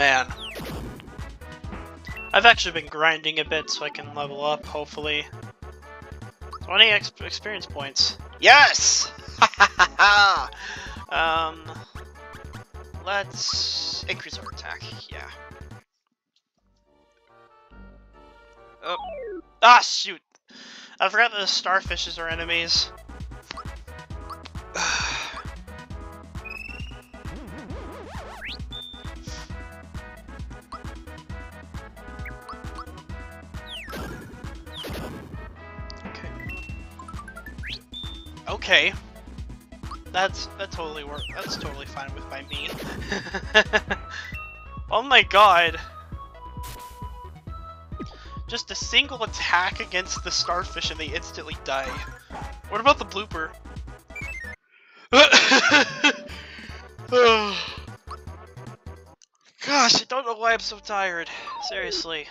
man. I've actually been grinding a bit so I can level up, hopefully. 20 ex experience points. Yes! um, let's increase our attack, yeah. Oh. Ah, shoot! I forgot that the starfishes are enemies. Okay. That's that totally work. That's totally fine with my me. oh my god. Just a single attack against the starfish and they instantly die. What about the blooper? Gosh, I don't know why I'm so tired. Seriously.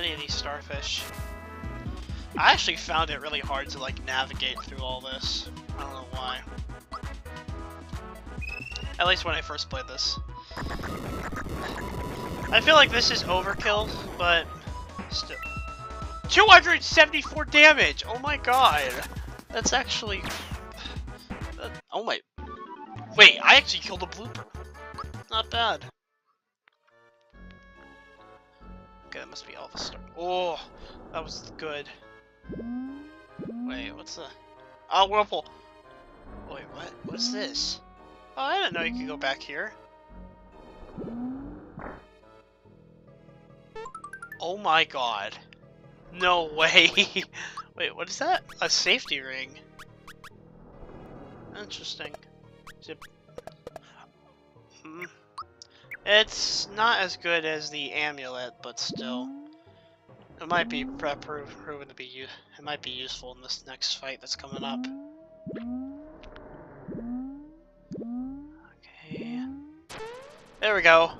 Many of these starfish. I actually found it really hard to like navigate through all this. I don't know why. At least when I first played this. I feel like this is overkill, but still. 274 damage! Oh my god! That's actually... Oh my... Wait, I actually killed a blooper. Not bad. Okay, that must be all the Star. Oh, that was good. Wait, what's the... Oh, Whirlpool! Wait, what? What's this? Oh, I didn't know you could go back here. Oh my god. No way! Wait, what is that? A safety ring. Interesting. Zip. Hmm. It's not as good as the amulet, but still. It might be proven to be it might be useful in this next fight that's coming up. Okay. There we go.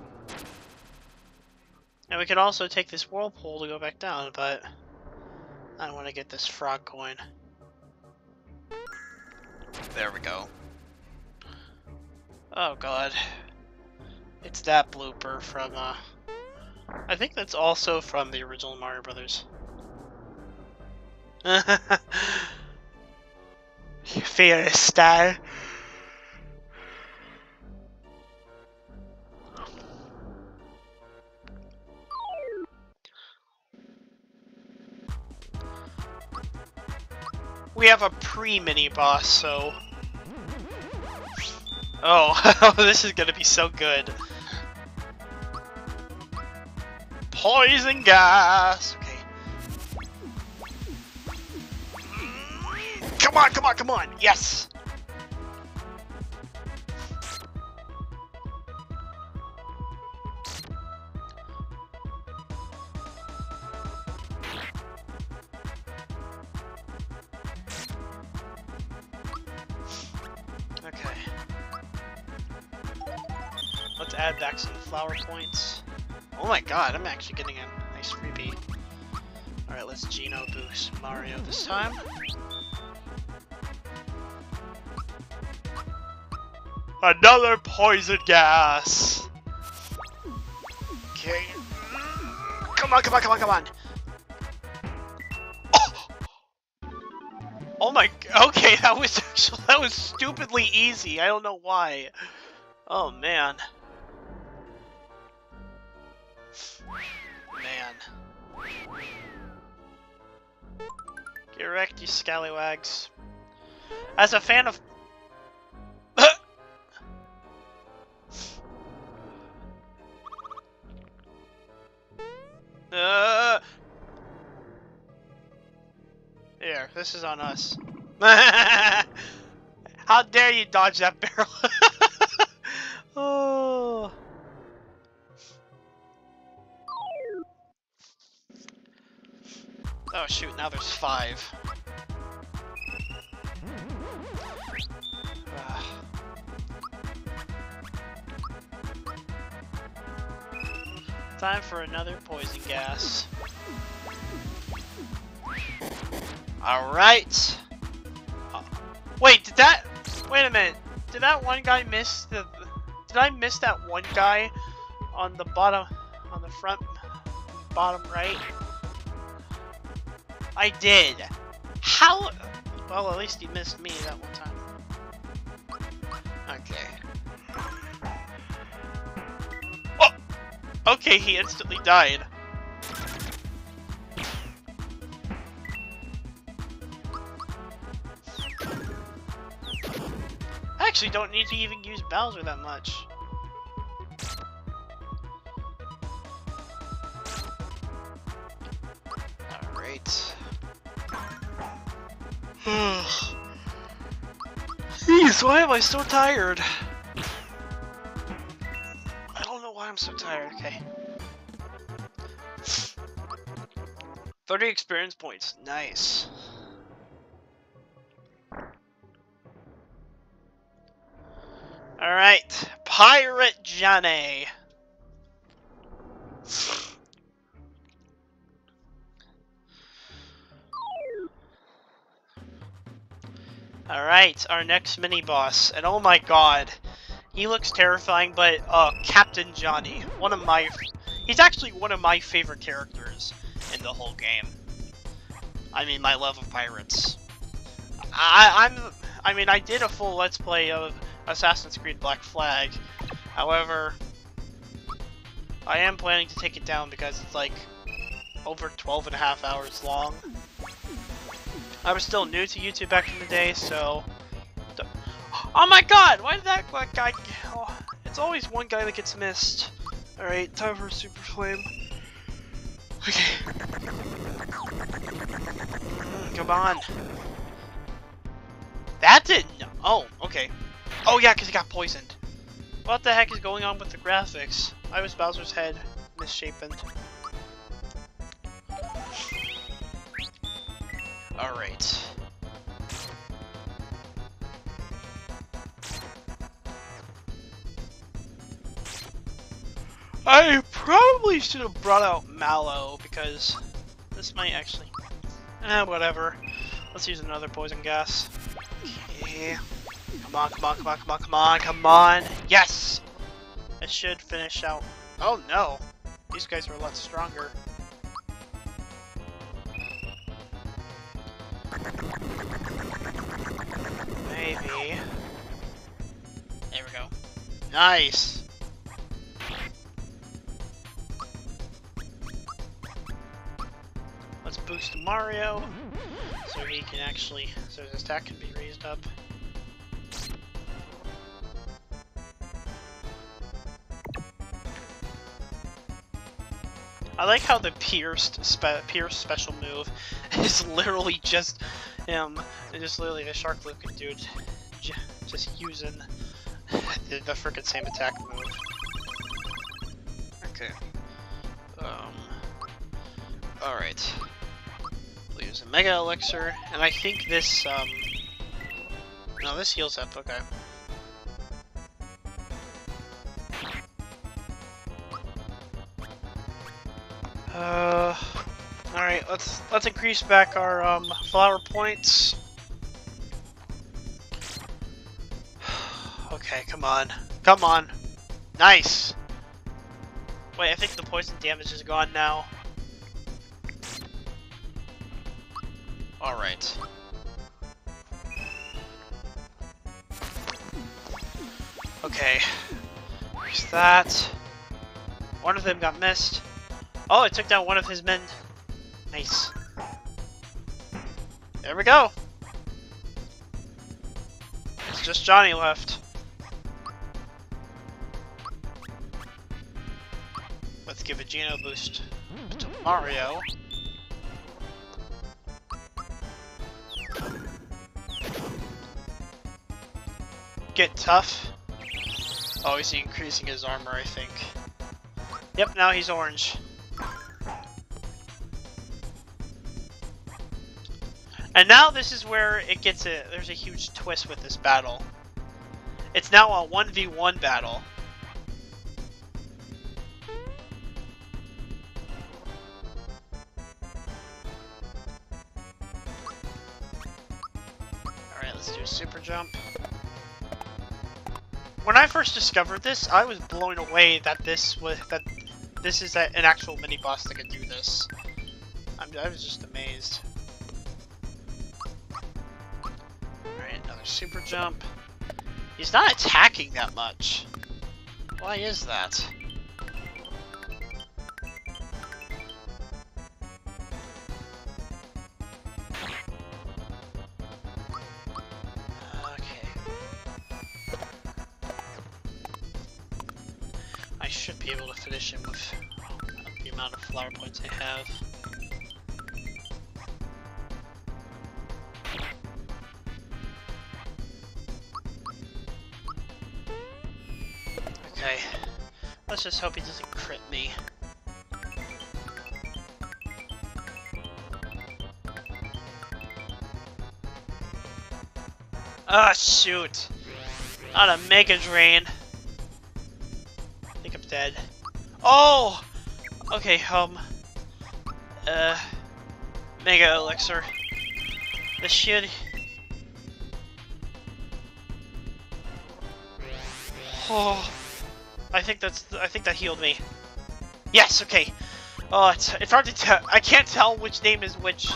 And we could also take this whirlpool to go back down, but I want to get this frog coin. There we go. Oh god. It's that blooper from, uh... I think that's also from the original Mario Brothers. Fear style. We have a pre-mini boss, so... Oh, this is gonna be so good. Poison gas! Okay. Mm, come on, come on, come on! Yes! Mario this time. Another poison gas! Okay. Come on, come on, come on, come on! Oh! oh my, okay, that was actually, that was stupidly easy. I don't know why. Oh man. Man. Get wrecked, you scallywags. As a fan of... uh... Here, this is on us. How dare you dodge that barrel? Oh shoot, now there's five. Time for another poison gas. Alright. Uh, wait, did that... Wait a minute. Did that one guy miss the... Did I miss that one guy on the bottom... On the front... Bottom right? I did. How... Well, at least he missed me that one time. Okay. Oh! Okay, he instantly died. I actually don't need to even use Bowser that much. Jeez, why am I so tired? I don't know why I'm so tired, okay. 30 experience points, nice. Alright, Pirate Johnny. Alright, our next mini-boss, and oh my god, he looks terrifying, but, uh, Captain Johnny, one of my, he's actually one of my favorite characters in the whole game. I mean, my love of pirates. I, I'm, I mean, I did a full Let's Play of Assassin's Creed Black Flag, however, I am planning to take it down because it's like over 12 and a half hours long. I was still new to YouTube back in the day, so... Oh my god! Why did that guy... Oh, it's always one guy that gets missed. Alright, time for Super Flame. Okay. Mm, come on. That didn't... Oh, okay. Oh yeah, because he got poisoned. What the heck is going on with the graphics? I was Bowser's head misshapen? Alright. I probably should have brought out Mallow because this might actually... Eh, whatever. Let's use another poison gas. Okay. Come on, come on, come on, come on, come on, come on! Yes! I should finish out... Oh no! These guys are a lot stronger. Nice! Let's boost Mario, so he can actually, so his attack can be raised up. I like how the pierced spe pierced special move is literally just him, just literally a shark looking dude just using the, the freaking same attack move. Okay. Um. Alright. We'll use a Mega Elixir, and I think this, um... No, this heals up, okay. Uh, all right, let's let's increase back our um, flower points. Okay, come on, come on, nice. Wait, I think the poison damage is gone now. All right. Okay, where's that? One of them got missed. Oh, it took down one of his men. Nice. There we go. It's just Johnny left. Geno boost to Mario. Get tough. Oh, he's increasing his armor, I think. Yep, now he's orange. And now this is where it gets a, there's a huge twist with this battle. It's now a 1v1 battle. Jump. When I first discovered this, I was blown away that this was that this is an actual mini boss that can do this. I'm, I was just amazed. Alright, another super jump. He's not attacking that much. Why is that? I have. Okay. Let's just hope he doesn't crit me. Ah, shoot. Not a Mega Drain. I think I'm dead. Oh! Okay, um... Uh... Mega Elixir. This should... Oh... I think that's... I think that healed me. Yes, okay. Oh, it's, it's hard to tell. I can't tell which name is which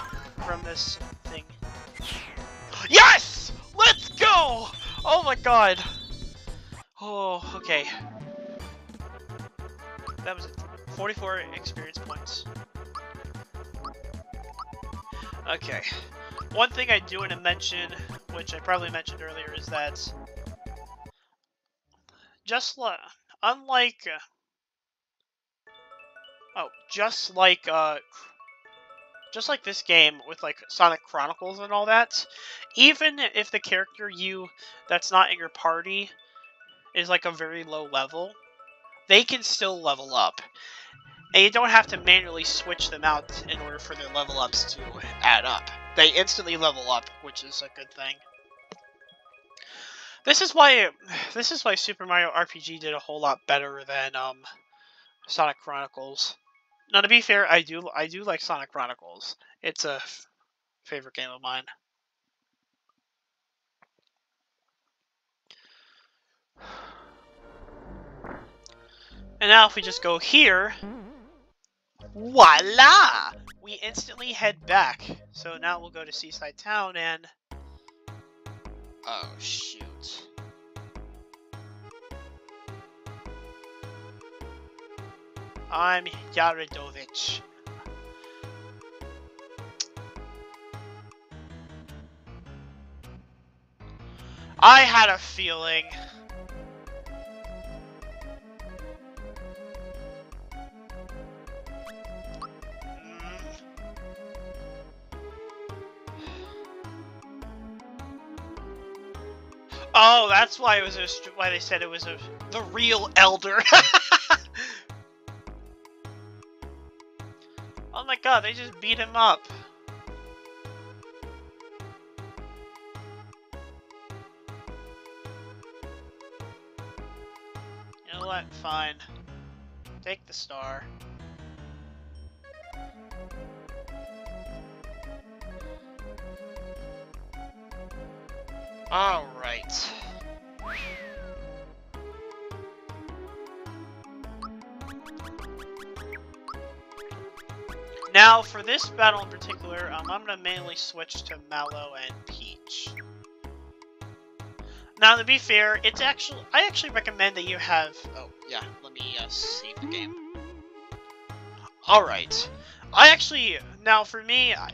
from this thing. Yes! Let's go! Oh my god. Oh, okay. That was it. 44 experience points. Okay. One thing I do want to mention, which I probably mentioned earlier, is that just like unlike uh, oh, just like uh, just like this game with like Sonic Chronicles and all that, even if the character you that's not in your party is like a very low level, they can still level up. And you don't have to manually switch them out in order for their level ups to add up. They instantly level up, which is a good thing. This is why this is why Super Mario RPG did a whole lot better than um, Sonic Chronicles. Now, to be fair, I do I do like Sonic Chronicles. It's a favorite game of mine. And now if we just go here, voila! We instantly head back. So now we'll go to Seaside Town and... Oh, shoot. I'm Yaridovich. I had a feeling. Oh, that's why it was a, why they said it was a the real elder. oh my god, they just beat him up. You know what? Fine. Take the star. Now, for this battle in particular, um, I'm going to mainly switch to Mallow and Peach. Now, to be fair, it's actually I actually recommend that you have... Oh, yeah, let me uh, save the game. Alright. I actually... Now, for me, I,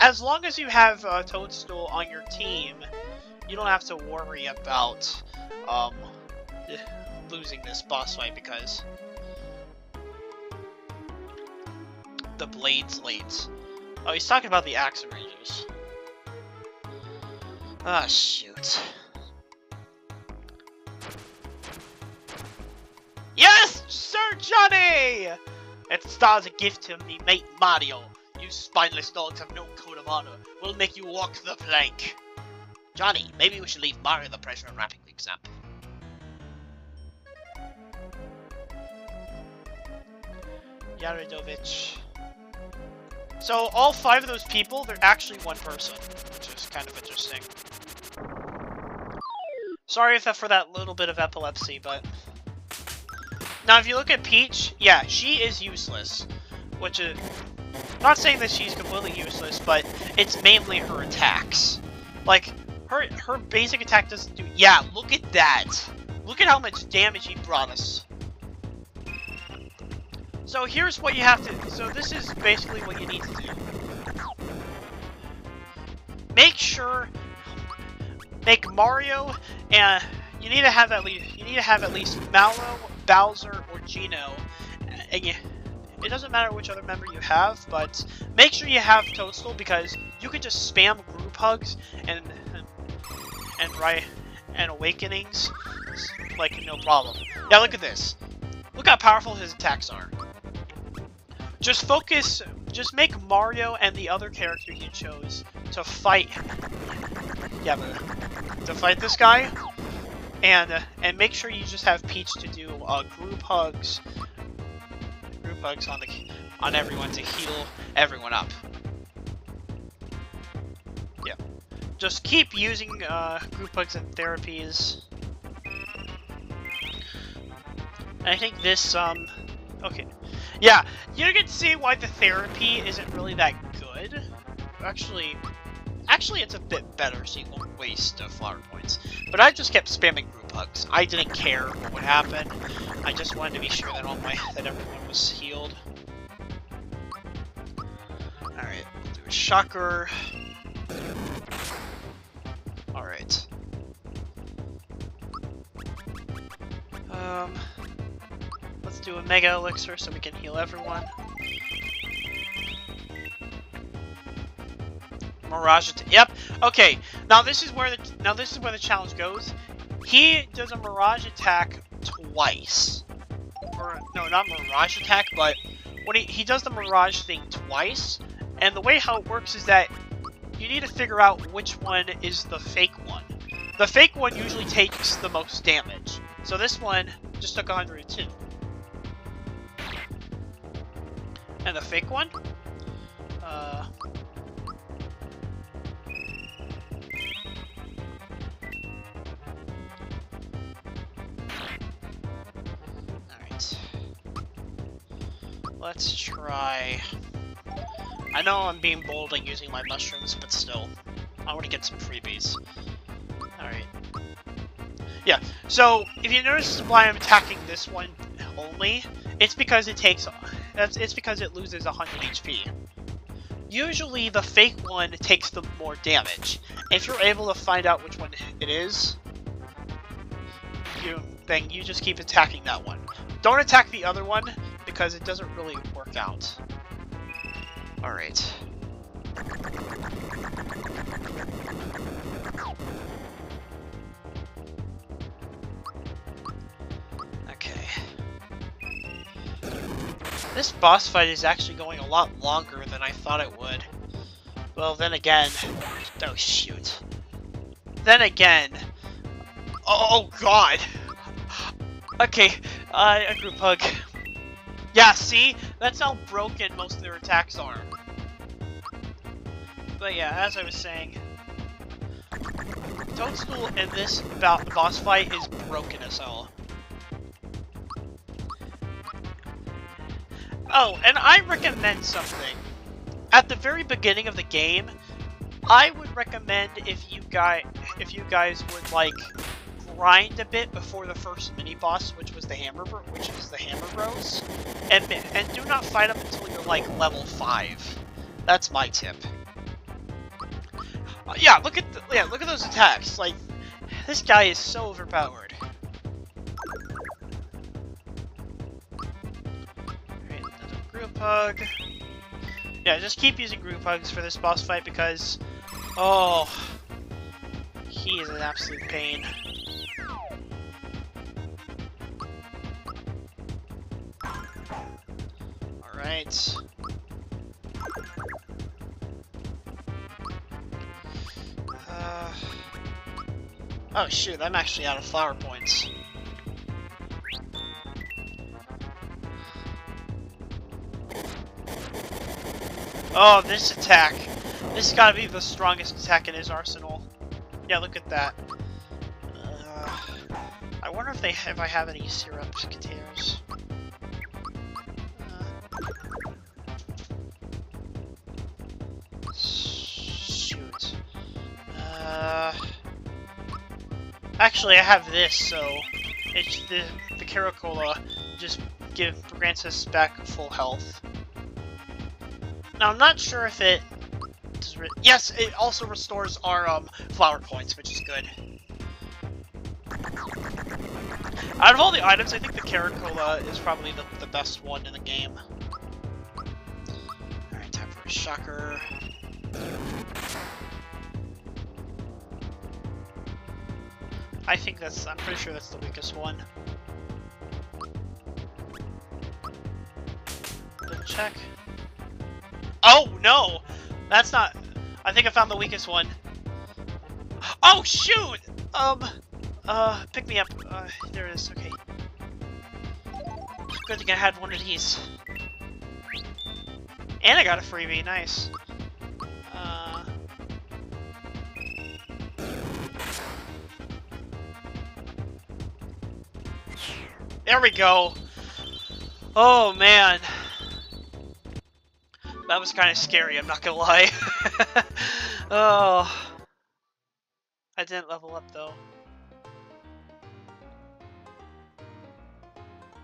as long as you have uh, Toadstool on your team, you don't have to worry about um, losing this boss fight because the Blades late. Oh, he's talking about the Axem Rangers. Ah, oh, shoot. Yes, Sir Johnny! It stars a gift to me mate Mario. You spineless dogs have no code of honor. We'll make you walk the plank. Johnny, maybe we should leave Mario the pressure of wrapping things up. Yaridovich. So all five of those people, they're actually one person, which is kind of interesting. Sorry for that little bit of epilepsy, but... Now, if you look at Peach, yeah, she is useless. Which is... Not saying that she's completely useless, but it's mainly her attacks. Like, her her basic attack doesn't do... Yeah, look at that! Look at how much damage he brought us. So here's what you have to... So this is basically what you need to do. Make sure... Make Mario and... You need to have at least... You need to have at least Mallow, Bowser, or Geno. And you, it doesn't matter which other member you have, but make sure you have Toadstool because you can just spam group hugs and and, right and awakenings like no problem. Now look at this. Look how powerful his attacks are. Just focus, just make Mario and the other character you chose to fight. Yeah, to fight this guy, and uh, and make sure you just have Peach to do uh, group hugs, group hugs on the on everyone to heal everyone up. Just keep using uh, group hugs and therapies. I think this um, okay, yeah, you can see why the therapy isn't really that good. Actually, actually it's a bit better so you won't waste uh, flower points. But I just kept spamming group hugs. I didn't care what would happen. I just wanted to be sure that all my that everyone was healed. Alright, do a shocker. Um Let's do a Mega Elixir so we can heal everyone. Mirage Yep. Okay. Now this is where the now this is where the challenge goes. He does a Mirage attack twice. Or no, not Mirage attack, but when he he does the Mirage thing twice, and the way how it works is that you need to figure out which one is the fake one. The fake one usually takes the most damage. So this one just took 102. And the fake one? Uh... Alright. Let's try... I know I'm being bold and using my mushrooms, but still. I want to get some freebies. Yeah, so if you notice why I'm attacking this one only, it's because it takes it's because it loses 100 HP. Usually the fake one takes the more damage. If you're able to find out which one it is, you then you just keep attacking that one. Don't attack the other one because it doesn't really work out. Alright. This boss fight is actually going a lot longer than I thought it would. Well, then again... Oh, shoot. Then again... Oh, God! Okay, uh, a group hug. Yeah, see? That's how broken most of their attacks are. But yeah, as I was saying... Toadstool in this boss fight is broken as hell. Oh, and I recommend something. At the very beginning of the game, I would recommend if you guys if you guys would like grind a bit before the first mini boss, which was the Hammer which is the Hammer Bros, and and do not fight them until you're like level five. That's my tip. Uh, yeah, look at the, yeah, look at those attacks. Like this guy is so overpowered. Hug. Yeah, just keep using group hugs for this boss fight because, oh, he is an absolute pain. Alright. Uh, oh shoot, I'm actually out of flower points. Oh, this attack. This has got to be the strongest attack in his arsenal. Yeah, look at that. Uh, I wonder if they if I have any syrup containers. Uh, shoot. Uh, actually, I have this, so it's the the Caracola just give grants us back full health. Now, I'm not sure if it... Yes, it also restores our um, flower points, which is good. Out of all the items, I think the Caracola is probably the, the best one in the game. Alright, time for a shocker. I think that's, I'm pretty sure that's the weakest one. check. Oh, no! That's not... I think I found the weakest one. Oh, shoot! Um, uh, pick me up. Uh, there it is, okay. Good thing I had one of these. And I got a freebie, nice. Uh... There we go! Oh, man. That was kind of scary, I'm not gonna lie. oh. I didn't level up, though.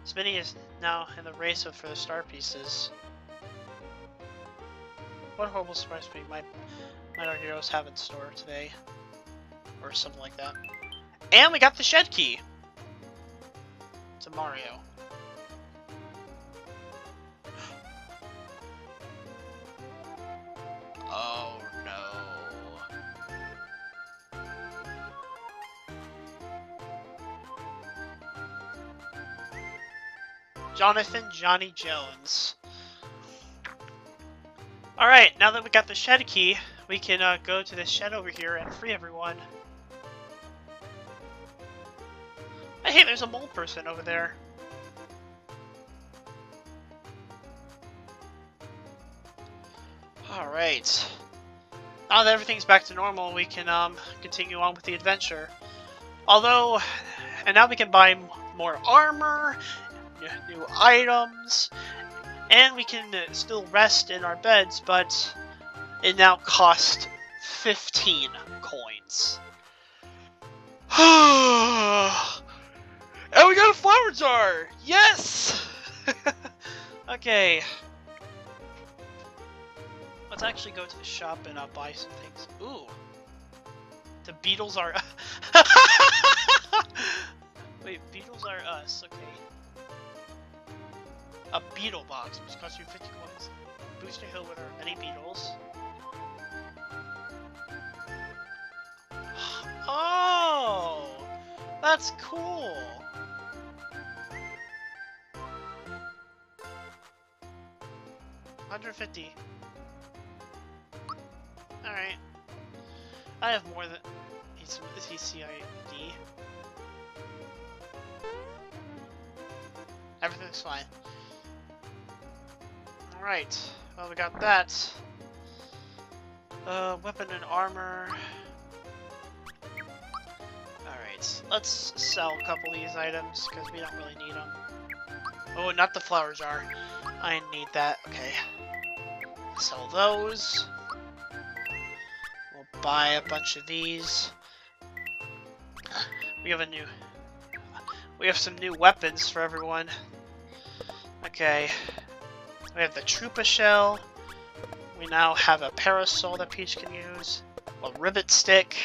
Smithy is now in the race for the star pieces. What horrible surprise we might, might our heroes have in store today? Or something like that. And we got the shed key! To Mario. Jonathan Johnny Jones. Alright, now that we got the shed key, we can uh, go to the shed over here and free everyone. Hey, there's a mole person over there. Alright. Now that everything's back to normal, we can um, continue on with the adventure. Although, and now we can buy more armor new items, and we can uh, still rest in our beds, but it now costs 15 coins. and we got a flower jar! Yes! okay. Let's actually go to the shop and uh, buy some things. Ooh. The beetles are... Wait, beetles are us, okay. A beetle box, which costs you 50 coins. Boost your hill with any beetles. Oh! That's cool! Hundred fifty. Alright. I have more than he's he's CID. Everything's fine. Alright, well we got that. Uh, weapon and armor. Alright, let's sell a couple of these items, because we don't really need them. Oh, not the flower jar. I need that. Okay. Sell those. We'll buy a bunch of these. We have a new... We have some new weapons for everyone. Okay. We have the Troopa Shell. We now have a Parasol that Peach can use. A Rivet Stick.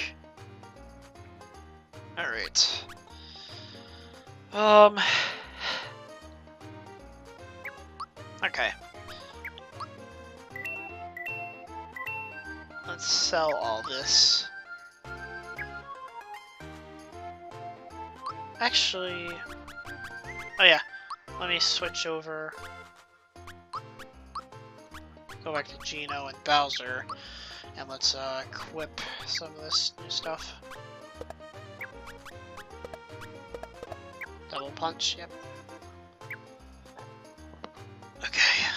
Alright. Um... Okay. Let's sell all this. Actually... Oh yeah, let me switch over go back to Geno and Bowser, and let's uh, equip some of this new stuff. Double punch, yep. Okay.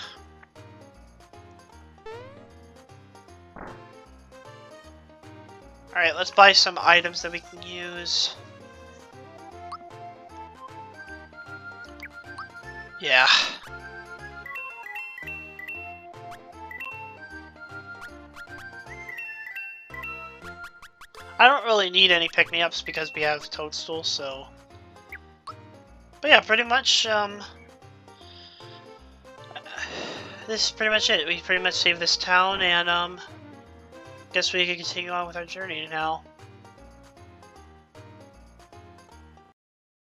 Alright, let's buy some items that we can use. I don't need any pick-me-ups because we have Toadstool, so... But yeah, pretty much, um... This is pretty much it. We pretty much saved this town, and, um... Guess we can continue on with our journey now.